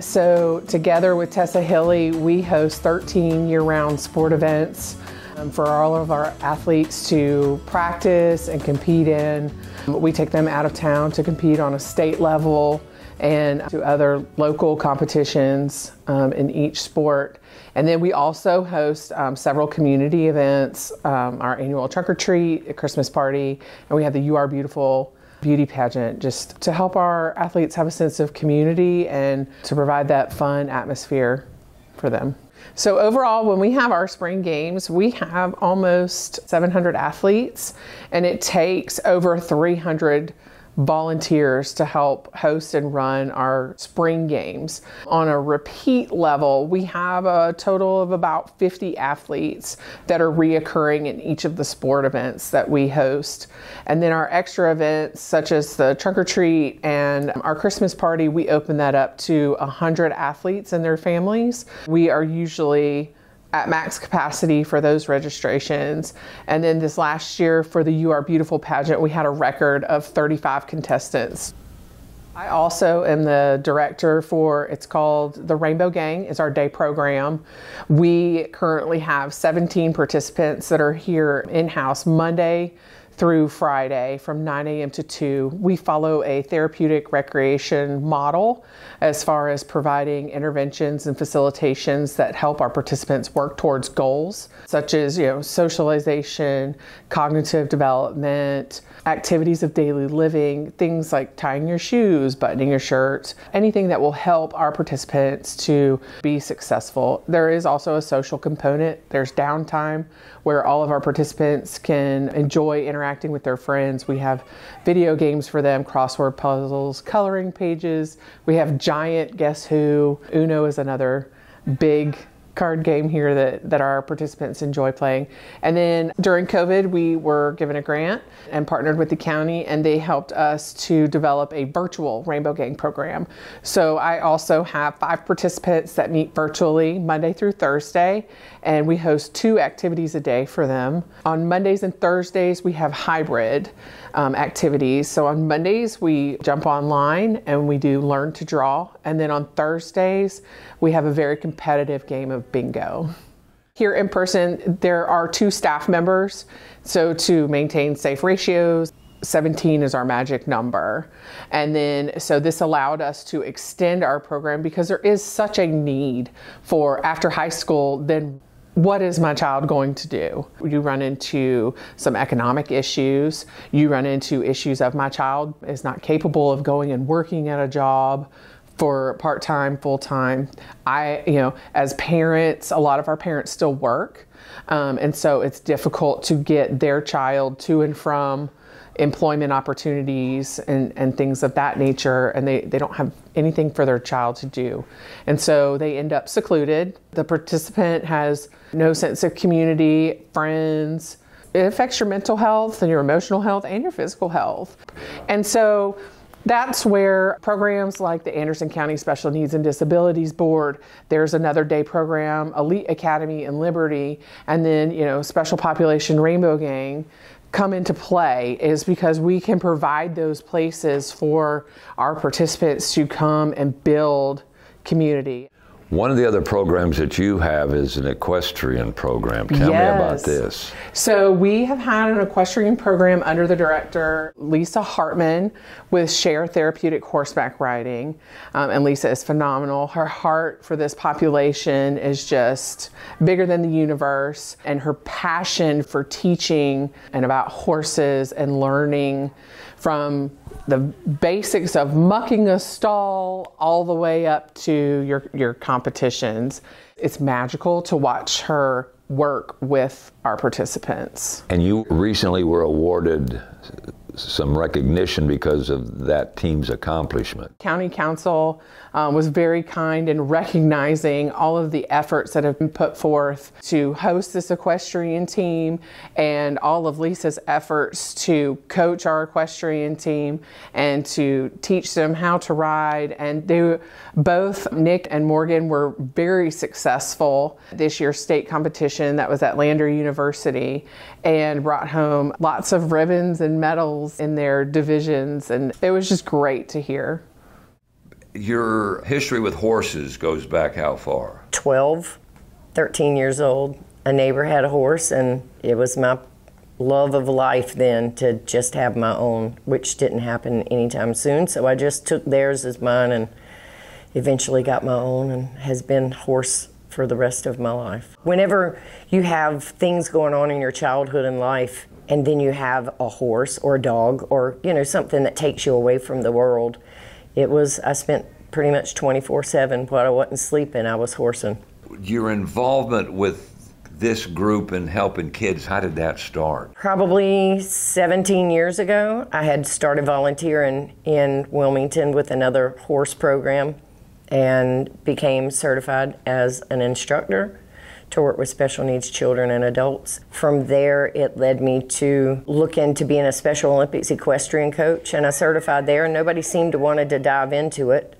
So, together with Tessa Hilly, we host 13 year round sport events um, for all of our athletes to practice and compete in. We take them out of town to compete on a state level and to other local competitions um, in each sport. And then we also host um, several community events, um, our annual trunk or treat, a Christmas party, and we have the You Are Beautiful beauty pageant just to help our athletes have a sense of community and to provide that fun atmosphere for them. So, overall, when we have our spring games, we have almost 700 athletes, and it takes over 300 volunteers to help host and run our spring games. On a repeat level, we have a total of about 50 athletes that are reoccurring in each of the sport events that we host. And then our extra events, such as the trunk or treat and our Christmas party, we open that up to 100 athletes and their families. We are usually at max capacity for those registrations. And then this last year for the You Are Beautiful pageant, we had a record of 35 contestants. I also am the director for it's called the Rainbow Gang is our day program. We currently have 17 participants that are here in-house Monday through Friday from 9 a.m. to 2. We follow a therapeutic recreation model as far as providing interventions and facilitations that help our participants work towards goals such as, you know, socialization, cognitive development, activities of daily living, things like tying your shoes, buttoning your shirt, anything that will help our participants to be successful. There is also a social component. There's downtime where all of our participants can enjoy interacting with their friends. We have video games for them, crossword puzzles, coloring pages. We have giant Guess Who. Uno is another big card game here that, that our participants enjoy playing. And then during COVID, we were given a grant and partnered with the county, and they helped us to develop a virtual Rainbow Gang program. So I also have five participants that meet virtually Monday through Thursday, and we host two activities a day for them. On Mondays and Thursdays, we have hybrid um, activities. So on Mondays, we jump online and we do learn to draw. And then on Thursdays, we have a very competitive game of bingo. Here in person, there are two staff members. So to maintain safe ratios, 17 is our magic number. And then, so this allowed us to extend our program because there is such a need for after high school, then what is my child going to do? You run into some economic issues. You run into issues of my child is not capable of going and working at a job for part time, full time. I, you know, as parents, a lot of our parents still work. Um, and so it's difficult to get their child to and from employment opportunities and, and things of that nature, and they, they don't have anything for their child to do. And so they end up secluded. The participant has no sense of community, friends. It affects your mental health and your emotional health and your physical health. And so that's where programs like the Anderson County Special Needs and Disabilities Board, there's another day program, Elite Academy and Liberty, and then, you know, Special Population Rainbow Gang come into play is because we can provide those places for our participants to come and build community. One of the other programs that you have is an equestrian program. Tell yes. me about this. So, we have had an equestrian program under the director, Lisa Hartman, with Share Therapeutic Horseback Riding. Um, and Lisa is phenomenal. Her heart for this population is just bigger than the universe, and her passion for teaching and about horses and learning from the basics of mucking a stall all the way up to your, your competitions. It's magical to watch her work with our participants. And you recently were awarded some recognition because of that team's accomplishment. County Council um, was very kind in recognizing all of the efforts that have been put forth to host this equestrian team and all of Lisa's efforts to coach our equestrian team and to teach them how to ride. And they both, Nick and Morgan, were very successful this year's state competition that was at Lander University and brought home lots of ribbons and medals in their divisions. And it was just great to hear. Your history with horses goes back how far? 12, 13 years old. A neighbor had a horse, and it was my love of life then to just have my own, which didn't happen anytime soon. So I just took theirs as mine and eventually got my own and has been horse for the rest of my life. Whenever you have things going on in your childhood and life, and then you have a horse or a dog or you know something that takes you away from the world, it was I spent pretty much 24/7 while I wasn't sleeping. I was horsing. Your involvement with this group and helping kids, how did that start? Probably 17 years ago, I had started volunteering in Wilmington with another horse program and became certified as an instructor to work with special needs children and adults. From there, it led me to look into being a Special Olympics equestrian coach, and I certified there, and nobody seemed to wanted to dive into it.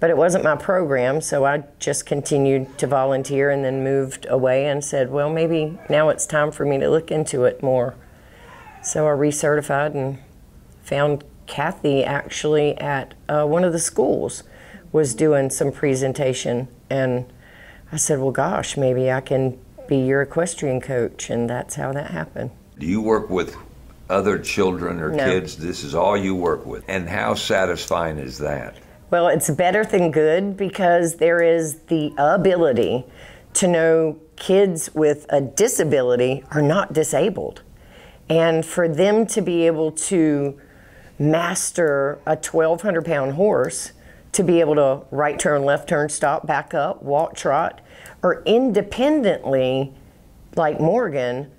But it wasn't my program, so I just continued to volunteer and then moved away and said, well, maybe now it's time for me to look into it more. So I recertified and found Kathy actually at uh, one of the schools was doing some presentation and I said, well, gosh, maybe I can be your equestrian coach. And that's how that happened. Do you work with other children or No. kids? This is all you work with. And how satisfying is that? Well, it's better than good because there is the ability to know kids with a disability are not disabled. And for them to be able to master a 1,200 pound horse, to be able to right turn, left turn, stop, back up, walk, trot, or independently, like Morgan,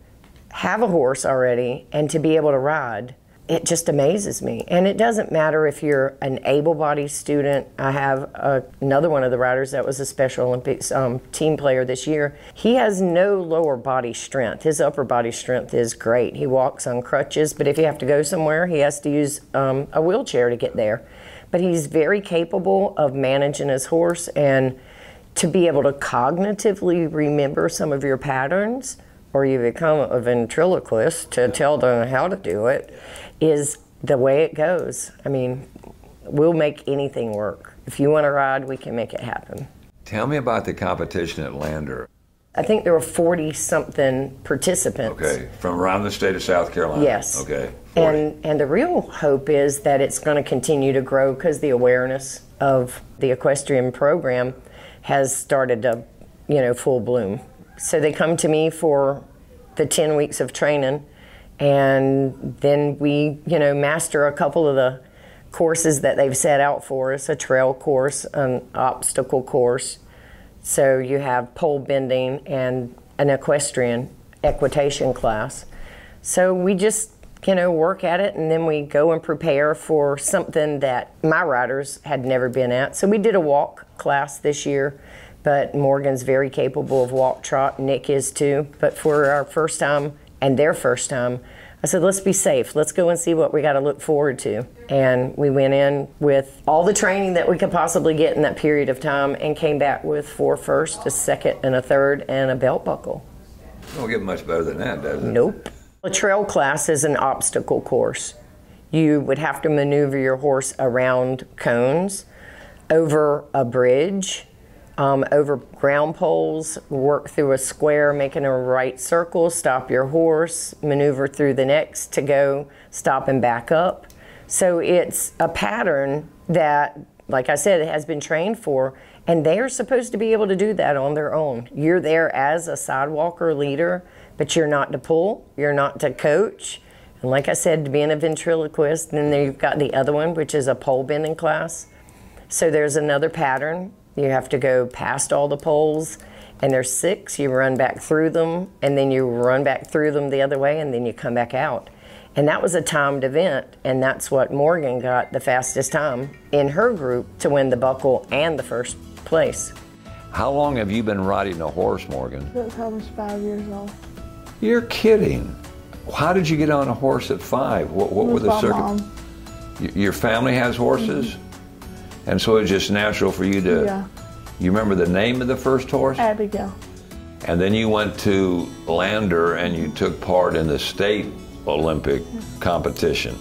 have a horse already and to be able to ride, it just amazes me. And it doesn't matter if you're an able bodied student. I have uh, another one of the riders that was a Special Olympics um, team player this year. He has no lower body strength. His upper body strength is great. He walks on crutches, but if you have to go somewhere, he has to use um, a wheelchair to get there. But he's very capable of managing his horse and to be able to cognitively remember some of your patterns or you become a ventriloquist to tell them how to do it is the way it goes. I mean, we'll make anything work. If you want to ride, we can make it happen. Tell me about the competition at Lander. I think there were 40 something participants. Okay, from around the state of South Carolina. Yes. Okay. 40. And and the real hope is that it's going to continue to grow because the awareness of the equestrian program has started to, you know, full bloom. So they come to me for the 10 weeks of training and then we, you know, master a couple of the courses that they've set out for us, a trail course, an obstacle course. So you have pole bending and an equestrian equitation class. So we just, you know, work at it and then we go and prepare for something that my riders had never been at. So we did a walk class this year, but Morgan's very capable of walk trot, Nick is too. But for our first time and their first time, I said, let's be safe. Let's go and see what we got to look forward to. And we went in with all the training that we could possibly get in that period of time and came back with four first, a second, and a third, and a belt buckle. Don't get much better than that, does it? Nope. A trail class is an obstacle course. You would have to maneuver your horse around cones, over a bridge, um, over ground poles, work through a square, making a right circle, stop your horse, maneuver through the next to go, stop and back up. So it's a pattern that, like I said, has been trained for, and they are supposed to be able to do that on their own. You're there as a sidewalker leader, but you're not to pull, you're not to coach. And like I said, to being a ventriloquist, and then you've got the other one, which is a pole bending class. So there's another pattern. You have to go past all the poles, and there's six. You run back through them, and then you run back through them the other way, and then you come back out. And that was a timed event, and that's what Morgan got the fastest time in her group to win the buckle and the first place. How long have you been riding a horse, Morgan? Since I was five years old. You're kidding. How did you get on a horse at five? What, what were the my circuit? mom. Y- Your family has horses? Mm-hmm. And so it's just natural for you to. Yeah. You remember the name of the first horse? Abigail. And then you went to Lander and you took part in the state Olympic competition.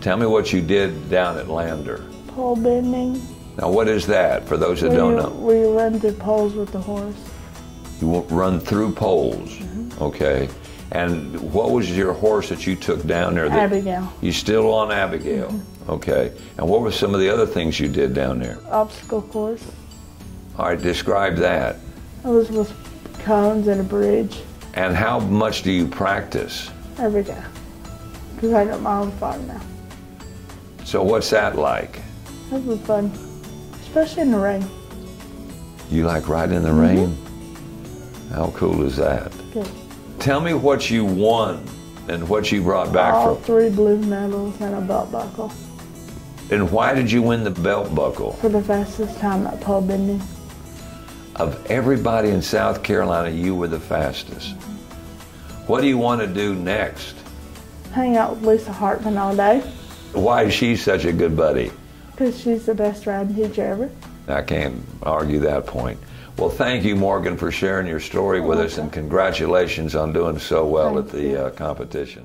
Tell me what you did down at Lander. Pole bending, Now, what is that for those that don't know? We run through poles with the horse. You will run through poles. Mm-hmm. Okay. And what was your horse that you took down there? That, Abigail. You still on Abigail? Mm-hmm. Okay. And what were some of the other things you did down there? Obstacle course. All right, describe that. It was with cones and a bridge And how much do you practice? every day. Because I got my own farm now. So, what's that like? That was fun. Especially in the rain. You like riding in the rain? How cool is that? Good. Tell me what you won and what you brought back All from. three blue medals and a belt buckle And why did you win the belt buckle? for the fastest time at pole bending. Of everybody in South Carolina, you were the fastest. What do you want to do next? Hang out with Lisa Hartman all day Why is she such a good buddy? because she's the best riding teacher ever. I can't argue that point. Well, thank you, Morgan, for sharing your story with us, and congratulations on doing so well at the uh, competition.